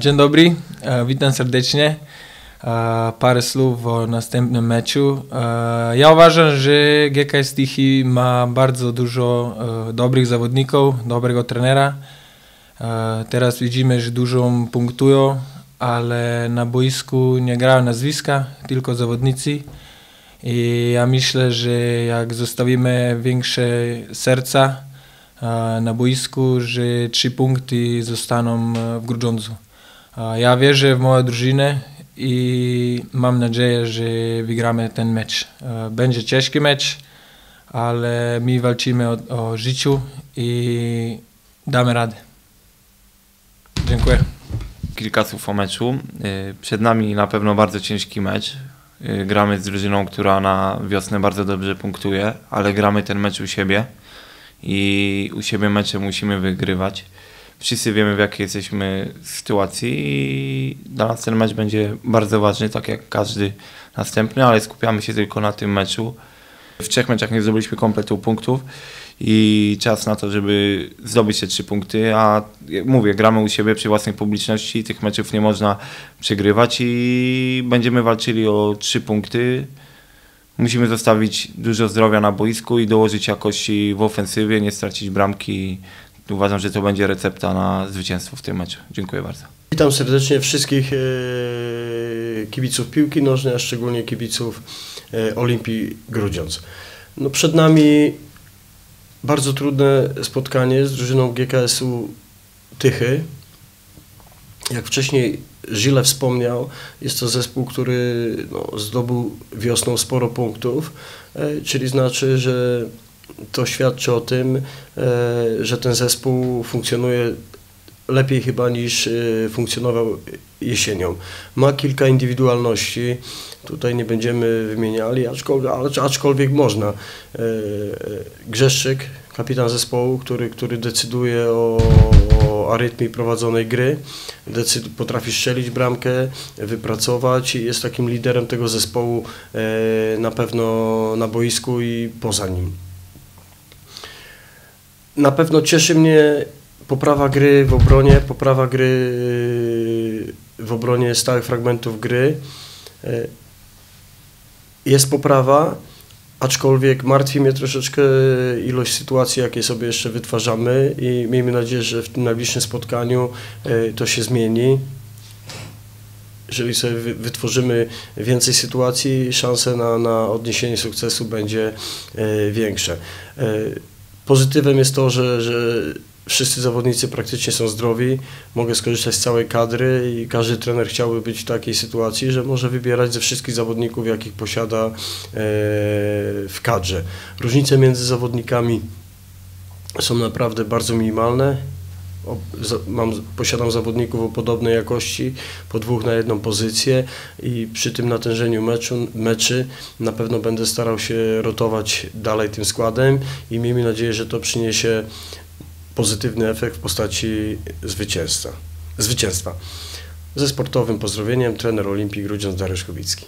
Dzień dobry, e, witam serdecznie. E, Parę słów o następnym meczu. E, Ja uważam, że GKS Tichy ma bardzo dużo dobrych zawodników, dobrego trenera. Teraz widzimy, że dużo punktują, ale na boisku nie grają nazwiska, tylko zawodnicy. I ja myślę, że jak zostawimy większe serca na boisku, że trzy punkty zostaną w Grudziądzu. E, Ja wierzę w moją drużynę i mam nadzieję, że wygramy ten mecz. E, Będzie ciężki mecz, ale my walczymy o, o życiu i damy radę. Dziękuję. Kilka słów o meczu. Y, Przed nami na pewno bardzo ciężki mecz. Y, Gramy z drużyną, która na wiosnę bardzo dobrze punktuje, ale gramy ten mecz u siebie i u siebie mecze musimy wygrywać. Wszyscy wiemy w jakiej jesteśmy sytuacji i dla nas ten mecz będzie bardzo ważny, tak jak każdy następny, ale skupiamy się tylko na tym meczu. W trzech meczach nie zdobyliśmy kompletu punktów i czas na to, żeby zdobyć te trzy punkty, a mówię, gramy u siebie przy własnej publiczności, tych meczów nie można przegrywać i będziemy walczyli o trzy punkty. Musimy zostawić dużo zdrowia na boisku i dołożyć jakości w ofensywie, nie stracić bramki. Uważam, że to będzie recepta na zwycięstwo w tym meczu. Dziękuję bardzo. Witam serdecznie wszystkich e, kibiców piłki nożnej, a szczególnie kibiców e, Olimpii Grudziądz. No przed nami bardzo trudne spotkanie z drużyną GKS-u Tychy. Jak wcześniej Żile wspomniał, jest to zespół, który no, zdobył wiosną sporo punktów, e, czyli znaczy, że to świadczy o tym, e, że ten zespół funkcjonuje lepiej chyba niż y, funkcjonował jesienią. Ma kilka indywidualności, tutaj nie będziemy wymieniali, aczkolwiek, aczkolwiek można. E, e, Grzeszczyk, kapitan zespołu, który, który decyduje o, o arytmii prowadzonej gry, decyd, potrafi strzelić bramkę, wypracować i jest takim liderem tego zespołu e, na pewno na boisku i poza nim. Na pewno cieszy mnie poprawa gry w obronie, poprawa gry yy, w obronie stałych fragmentów gry. Yy, Jest poprawa, aczkolwiek martwi mnie troszeczkę ilość sytuacji, jakie sobie jeszcze wytwarzamy i miejmy nadzieję, że w tym najbliższym spotkaniu yy, to się zmieni. Jeżeli sobie wy- wytworzymy więcej sytuacji, szanse na, na odniesienie sukcesu będzie większe. Pozytywem jest to, że, że wszyscy zawodnicy praktycznie są zdrowi, mogę skorzystać z całej kadry i każdy trener chciałby być w takiej sytuacji, że może wybierać ze wszystkich zawodników, jakich posiada e, w kadrze. Różnice między zawodnikami są naprawdę bardzo minimalne. Mam, posiadam zawodników o podobnej jakości, po dwóch na jedną pozycję i przy tym natężeniu meczu, meczy na pewno będę starał się rotować dalej tym składem i miejmy nadzieję, że to przyniesie pozytywny efekt w postaci zwycięstwa. zwycięstwa. Ze sportowym pozdrowieniem trener Olimpii Grudziądz Dariusz Kubicki.